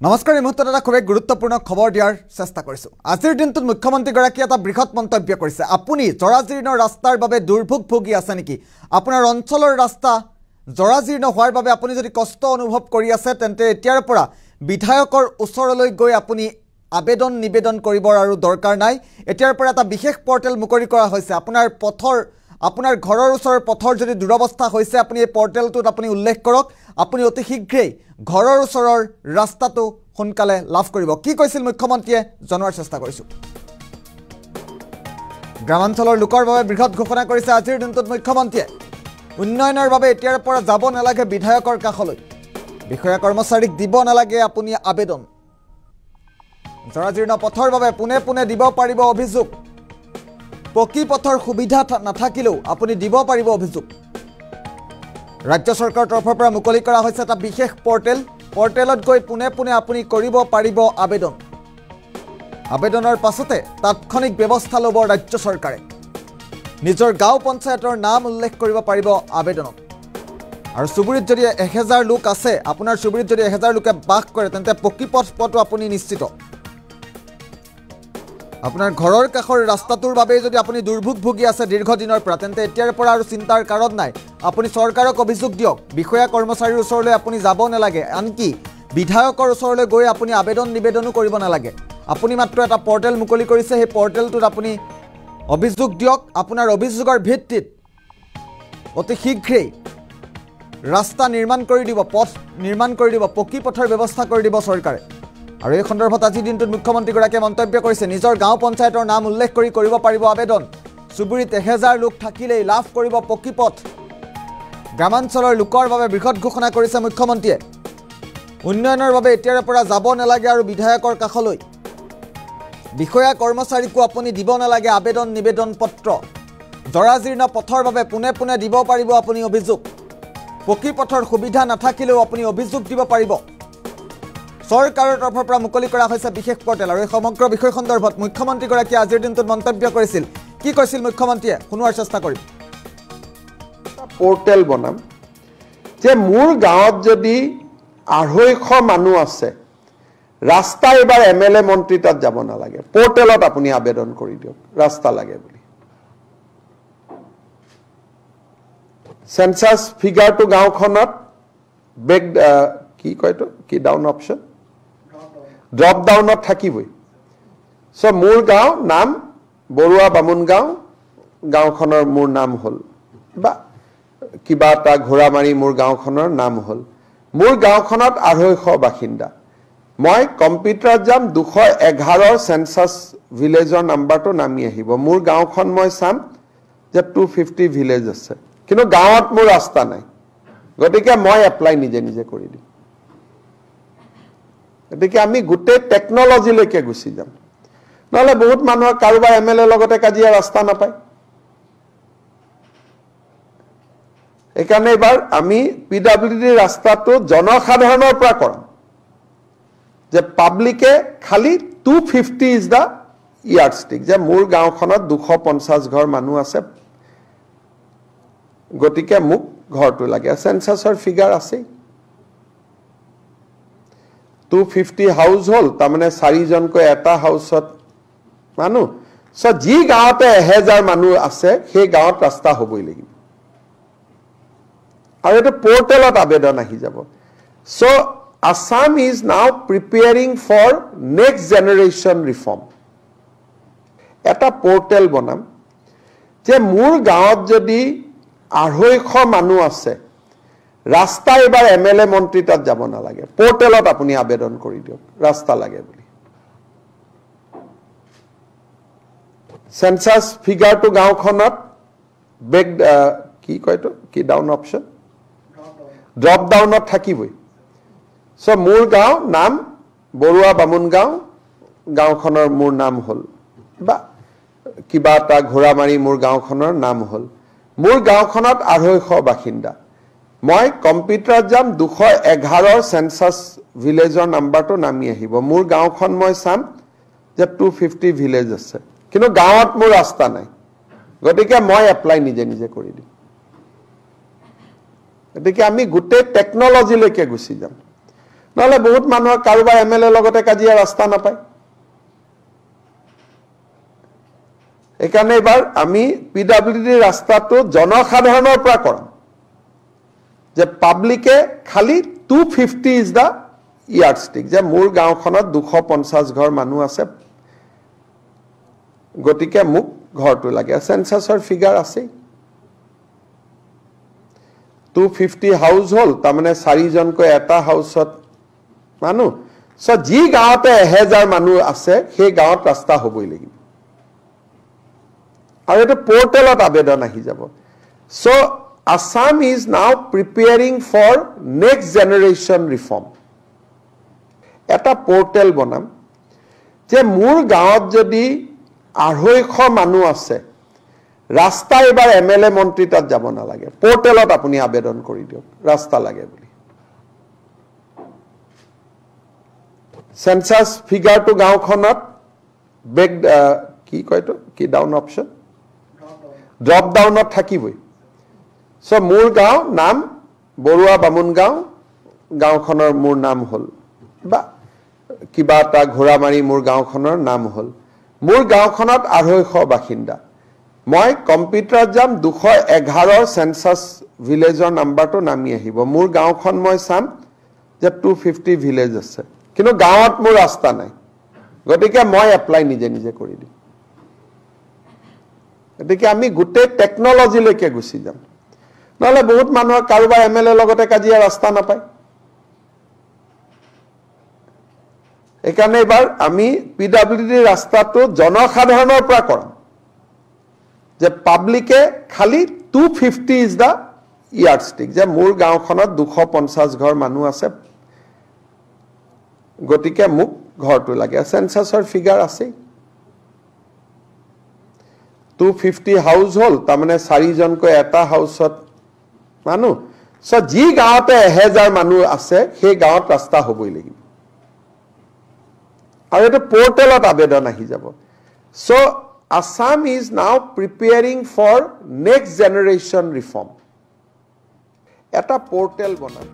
নমস্কাৰ এই মুহূৰ্তত এটা খুবেই গুৰুত্বপূৰ্ণ খবৰ দিয়াৰ চেষ্টা কৰিছোঁ। আজিৰ দিনটোত মুখ্যমন্ত্ৰীগৰাকীয়ে এটা বৃহৎ মন্তব্য কৰিছে। আপুনি জৰাজীৰ্ণ ৰাস্তাৰ বাবে দুৰ্ভোগ ভুগি আছে নেকি? আপোনাৰ অঞ্চলৰ ৰাস্তা জৰাজীৰ্ণ হোৱাৰ বাবে আপুনি যদি কষ্ট অনুভৱ কৰি আছে তেন্তে এতিয়াৰ পৰা বিধায়কৰ ওচৰলৈ গৈ আপুনি আবেদন নিবেদন কৰিবৰ আৰু দৰকাৰ নাই। এতিয়াৰ পৰা এটা বিশেষ পৰ্টেল মুকলি কৰা হৈছে। আপোনাৰ পথৰ আপোনাৰ ঘৰৰ ওচৰৰ পথৰ যদি দুৰৱস্থা হৈছে আপুনি এই পৰ্টেলটোত আপুনি উল্লেখ কৰক। আপুনি অতি শীঘ্ৰেই ঘৰৰ ওচৰৰ ৰাস্তাটো সোনকালে লাভ কৰিব। কি কৈছিল মুখ্যমন্ত্ৰীয়ে? জনোৱাৰ চেষ্টা কৰিছোঁ। গ্ৰামাঞ্চলৰ লোকৰ বাবে বৃহৎ ঘোষণা কৰিছে আজিৰ দিনটোত মুখ্যমন্ত্ৰীয়ে। উন্নয়নৰ বাবে এতিয়াৰ পৰা যাব নালাগে বিধায়কৰ কাষলৈ। বিষয়া কৰ্মচাৰীক দিব নালাগে আপুনি আবেদন। জৰাজীৰ্ণ পথৰ বাবে পোনে পোনে দিব পাৰিব অভিযোগ। পকী পথৰ সুবিধা নাথাকিলেও আপুনি দিব পাৰিব অভিযোগ। ৰাজ্য চৰকাৰৰ তৰফৰ পৰা মুকলি কৰা হৈছে এটা বিশেষ পৰ্টেল। পৰ্টেলত গৈ পোনে পোনে আপুনি কৰিব পাৰিব আবেদন। আবেদনৰ পাছতে তাৎক্ষণিক ব্যৱস্থা ল'ব ৰাজ্য চৰকাৰে। নিজৰ গাঁও পঞ্চায়তৰ নাম উল্লেখ কৰিব পাৰিব আবেদনত। আৰু চুবুৰীত যদি এহেজাৰ লোক আছে আপোনাৰ চুবুৰীত যদি এহেজাৰ লোকে বাস কৰে তেন্তে পকী পথ পোৱাটো আপুনি নিশ্চিত। আপোনাৰ ঘৰৰ কাষৰ ৰাস্তাটোৰ বাবেই যদি আপুনি দুৰ্ভোগ ভুগি আছে দীৰ্ঘদিনৰ পৰা তেন্তে এতিয়াৰ পৰা আৰু চিন্তাৰ কাৰণ নাই। আপুনি চৰকাৰক অভিযোগ দিয়ক। বিষয়া কৰ্মচাৰীৰ ওচৰলৈ আপুনি যাব নালাগে। আনকি বিধায়কৰ ওচৰলৈ গৈ আপুনি আবেদন নিবেদনো কৰিব নালাগে। আপুনি মাত্ৰ এটা পৰ্টেল মুকলি কৰিছে। সেই পৰ্টেলটোত আপুনি অভিযোগ দিয়ক। আপোনাৰ অভিযোগৰ ভিত্তিত অতি শীঘ্ৰেই ৰাস্তা নিৰ্মাণ কৰি দিব পথ নিৰ্মাণ কৰি দিব পকী পথৰ ব্যৱস্থা কৰি দিব চৰকাৰে। আৰু এই সন্দৰ্ভত আজিৰ দিনটোত মুখ্যমন্ত্ৰীগৰাকীয়ে মন্তব্য কৰিছে নিজৰ গাঁও পঞ্চায়তৰ নাম উল্লেখ কৰি কৰিব পাৰিব আবেদন। চুবুৰীত এহেজাৰ লোক থাকিলেই লাভ কৰিব পকী পথ। গ্ৰামাঞ্চলৰ লোকৰ বাবে বৃহৎ ঘোষণা কৰিছে মুখ্যমন্ত্ৰীয়ে। উন্নয়নৰ বাবে এতিয়াৰে পৰা যাব নালাগে আৰু বিধায়কৰ কাষলৈ। বিষয়া কৰ্মচাৰীকো আপুনি দিব নালাগে আবেদন নিবেদন পত্ৰ। জৰাজীৰ্ণ পথৰ বাবে পোনে পোনে দিব পাৰিব আপুনি অভিযোগ। পকী পথৰ সুবিধা নাথাকিলেও আপুনি অভিযোগ দিব পাৰিব। চৰকাৰৰ তৰফৰ পৰা মুকলি কৰা হৈছে বিশেষ পৰ্টেল আৰু এই সমগ্ৰ বিষয় সন্দৰ্ভত মুখ্যমন্ত্ৰীগৰাকীয়ে আজিৰ দিনটোত মন্তব্য কৰিছিল। কি কৈছিল মুখ্যমন্ত্ৰীয়ে? শুনোৱাৰ চেষ্টা কৰিম। পৰ্টেল বনাম যে মোৰ গাঁৱত যদি আঢ়ৈশ মানুহ আছে ৰাস্তা এইবাৰ এম এল এ মন্ত্ৰী তাত যাব নালাগে। পৰ্টেলত আপুনি আবেদন কৰি দিয়ক ৰাস্তা লাগে বুলি। চেঞ্চাছ ফিগাৰটো গাঁওখনত বেক কি কয় এইটো? কি ডাউন অপশ্যন ড্ৰপ ডাউনত থাকিবই। চ' মোৰ গাঁও নাম বৰুৱা বামুণ গাঁও। গাঁওখনৰ মোৰ নাম হ'ল বা কিবা এটা ঘোঁৰা মাৰি মোৰ গাঁওখনৰ নাম হ'ল। মোৰ গাঁওখনত আঢ়ৈশ বাসিন্দা। মই কম্পিউটাৰত যাম দুশ এঘাৰৰ চেঞ্চাছ ভিলেজৰ নাম্বাৰটো নামি আহিব। মোৰ গাঁওখন মই চাম যে টু ফিফটি ভিলেজ আছে। কিন্তু গাঁৱত মোৰ ৰাস্তা নাই। গতিকে মই এপ্লাই নিজে নিজে কৰি দিম। গতিকে আমি গোটেই টেকনলজিলৈকে গুচি যাম। নহ'লে বহুত মানুহৰ কাৰোবাৰ এম এল এ লগতে কাজিয়া ৰাস্তা নাপায়। সেইকাৰণে এইবাৰ আমি পি ডাব্লিউ ডি ৰাস্তাটো জনসাধাৰণৰ পৰা কৰাম যে পাব্লিকে খালি two fifty is the yardstick যে মোৰ গাঁওখনত দুশ পঞ্চাছ ঘৰ মানুহ আছে গতিকে মোক ঘৰটো লাগে। চেঞ্চাছৰ ফিগাৰ আছেই। টু ফিফটি হাউচ হ'ল তাৰমানে চাৰিজনকৈ এটা হাউচত মানুহ। চ' যি গাঁৱতে এহেজাৰ মানুহ আছে সেই গাঁৱত ৰাস্তা হ'বই লাগিব। আৰু এইটো পৰ্টেলত আবেদন আহি যাব। So' Assam is now preparing for next generation reform এটা পৰ্টেল বনাম যে মোৰ গাঁৱত যদি আঢ়ৈশ মানুহ আছে ৰাস্তা এইবাৰ এম এল এ মন্ত্ৰী তাত যাব নালাগে। পৰ্টেলত আপুনি আবেদন কৰি দিয়ক। ৰাস্তা লাগে বুলি। চেঞ্চাছ ফিগাৰটো গাঁওখনত বেক কি কয় এইটো? কি ডাউন অপশ্যন ড্ৰপ ডাউনত থাকিবই। চ' মোৰ গাঁও নাম বৰুৱা বামুণ গাঁও। গাঁওখনৰ মোৰ নাম হ'ল। বা কিবা এটা ঘোঁৰা মাৰি মোৰ গাঁওখনৰ নাম হ'ল। মোৰ গাঁওখনত আঢ়ৈশ বাসিন্দা। মই কম্পিউটাৰত যাম দুশ এঘাৰৰ চেঞ্চাছ ভিলেজৰ নাম্বাৰটো নামি আহিব। মোৰ গাঁওখন মই চাম যে টু ফিফটি ভিলেজ আছে। কিন্তু গাঁৱত মোৰ ৰাস্তা নাই। গতিকে মই এপ্লাই নিজে নিজে কৰি দিম। গতিকে আমি গোটেই টেকনলজিলৈকে গুচি যাম। নহ'লে বহুত মানুহৰ কাৰোবাৰ এম এল এৰ লগতে কাজিয়া ৰাস্তা নাপায়। সেইকাৰণে এইবাৰ আমি পি ডাব্লিউ ডি ৰাস্তাটো জনসাধাৰণৰ পৰা কৰাম যে পাব্লিকে খালি two fifty is the yardstick যে মোৰ গাঁওখনত দুশ পঞ্চাছ ঘৰ মানুহ আছে। গতিকে মোক ঘৰটো লাগে। চেঞ্চাছৰ ফিগাৰ আছেই। টু ফিফটি হাউচ হ'ল তাৰমানে চাৰিজনকৈ এটা হাউচত মানুহ। চ' যি গাঁৱতে এহেজাৰ মানুহ আছে সেই গাঁৱত ৰাস্তা হ'বই লাগিব। আৰু এইটো পৰ্টেলত আবেদন আহি যাব। So' Assam is now preparing for next generation reform এটা পৰ্টেল বনাম যে মোৰ গাঁৱত যদি আঢ়ৈশ মানুহ আছে ৰাস্তা এইবাৰ এম এল এ মন্ত্ৰী তাত যাব নালাগে। পৰ্টেলত আপুনি আবেদন কৰি দিয়ক ৰাস্তা লাগে বুলি। চেঞ্চাছ ফিগাৰটো গাঁওখনত বেক কি কয় এইটো? কি ডাউন অপশ্যন ড্ৰপ ডাউনত থাকিবই। চ' মোৰ গাঁও নাম বৰুৱা বামুণ গাঁও। গাঁওখনৰ মোৰ নাম হ'ল। বা কিবা এটা ঘোঁৰা মাৰি মোৰ গাঁওখনৰ নাম হ'ল। মোৰ গাঁওখনত আঢ়ৈশ বাসিন্দা। মই কম্পিউটাৰত যাম দুশ এঘাৰৰ চেঞ্চাছ ভিলেজৰ নাম্বাৰটো নামি আহিব। মোৰ গাঁওখন মই চাম যে টু ফিফটি ভিলেজ আছে। কিন্তু গাঁৱত মোৰ ৰাস্তা নাই। গতিকে মই এপ্লাই নিজে নিজে কৰি দিম। গতিকে আমি গোটেই টেকনলজিলৈকে গুচি যাম। নহ'লে বহুত মানুহৰ কাৰোবাৰ এম এল এৰ লগতে কাজিয়া ৰাস্তা নাপায়। সেইকাৰণে এইবাৰ আমি পি ডাব্লিউ ডি ৰাস্তাটো জনসাধাৰণৰ পৰা কৰাম যে পাব্লিকে খালি two fifty is the yardstick যে মোৰ গাঁওখনত দুশ পঞ্চাছ ঘৰ মানুহ আছে। গতিকে মোক ঘৰটো লাগে। চেঞ্চাছৰ ফিগাৰ আছেই। টু ফিফটি হাউচ হ'ল। তাৰমানে চাৰিজনকৈ এটা হাউচত মানুহ। চ' যি গাঁৱতে এহেজাৰ মানুহ আছে সেই গাঁৱত ৰাস্তা হ'বই লাগিব। আৰু এইটো পৰ্টেলত আবেদন আহি যাব। So' Assam is now preparing for next generation reform. এটা পৰ্টেল বনাম।